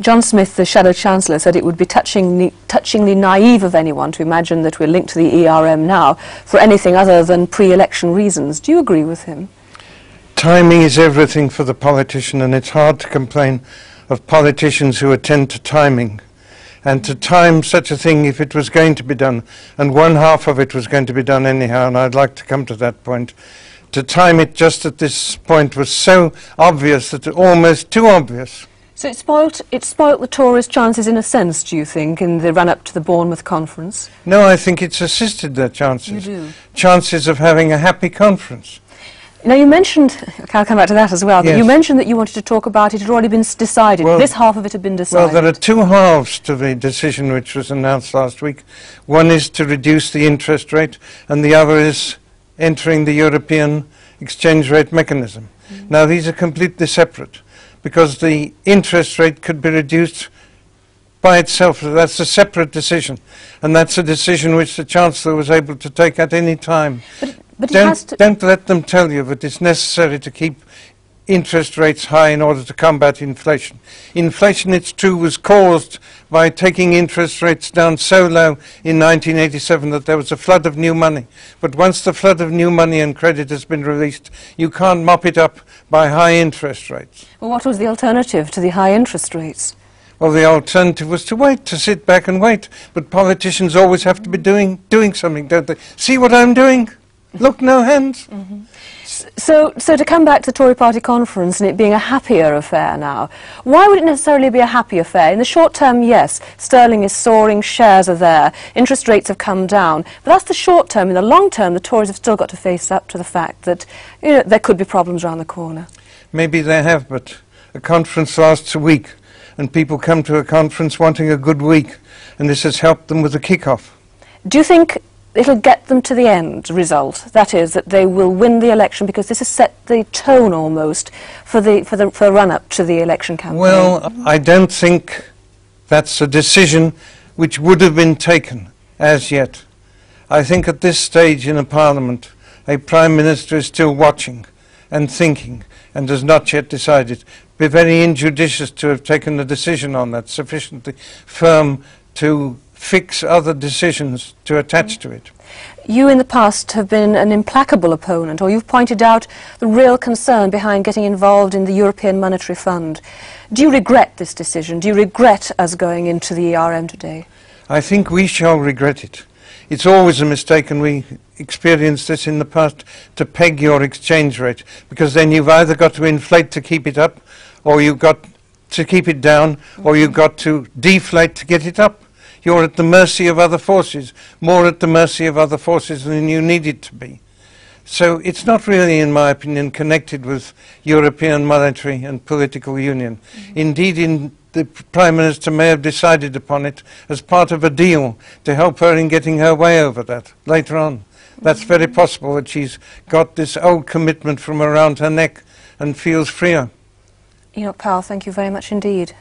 John Smith, the Shadow Chancellor, said it would be touchingly, touchingly naive of anyone to imagine that we're linked to the ERM now for anything other than pre-election reasons. Do you agree with him? Timing is everything for the politician, and it's hard to complain of politicians who attend to timing. And to time such a thing if it was going to be done, and one half of it was going to be done anyhow, and I'd like to come to that point, to time it just at this point was so obvious that almost too obvious. So it spoilt, it spoilt the Tories' chances in a sense, do you think, in the run-up to the Bournemouth conference? No, I think it's assisted their chances. You do? Chances of having a happy conference. Now you mentioned, I'll come back to that as well, Yes. you mentioned that you wanted to talk about it it had already been decided. Well- this half of it had been decided. Well, there are two halves to the decision which was announced last week. One is to reduce the interest rate, and the other is entering the European exchange rate mechanism. Mm. Now, these are completely separate because the interest rate could be reduced by itself. That's a separate decision, and that's a decision which the Chancellor was able to take at any time. but has don't, to... don't let them tell you that it's necessary to keep interest rates high in order to combat inflation. Inflation, it's true, was caused by taking interest rates down so low in 1987 that there was a flood of new money. But once the flood of new money and credit has been released, you can't mop it up by high interest rates. Well, what was the alternative to the high interest rates? Well, the alternative was to wait, to sit back and wait. But politicians always have to be doing, doing something, don't they? See what I'm doing? Look, no hands. Mm-hmm. So, so to come back to the Tory party conference and it being a happier affair now, why would it necessarily be a happy affair? In the short term, yes, sterling is soaring, shares are there, interest rates have come down, but that's the short term. In the long term, the Tories have still got to face up to the fact that you know, there could be problems around the corner. Maybe they have, but a conference lasts a week, and people come to a conference wanting a good week, and this has helped them with the kick-off. Do you think it'll get them to the end result? That is, that they will win the election because this has set the tone almost for the, for the, for the run-up to the election campaign? Well, I don't think that's a decision which would have been taken as yet. I think at this stage in a parliament, a prime minister is still watching and thinking and has not yet decided. It would Be very injudicious to have taken a decision on that sufficiently firm to fix other decisions to attach to it. You in the past have been an implacable opponent, or you've pointed out the real concern behind getting involved in the European Monetary Fund. Do you regret this decision? Do you regret us going into the ERM today? I think we shall regret it. It's always a mistake, and we experienced this in the past, to peg your exchange rate, because then you've either got to inflate to keep it up, or you've got to keep it down, or you've got to deflate to get it up. You're at the mercy of other forces, more at the mercy of other forces than you need it to be. So it's not really, in my opinion, connected with European monetary and political union. Mm-hmm. Indeed, in the Prime Minister may have decided upon it as part of a deal to help her in getting her way over that later on. That's very mm-hmm. possible that she's got this old commitment from around her neck and feels freer. Enoch Powell, thank you very much indeed.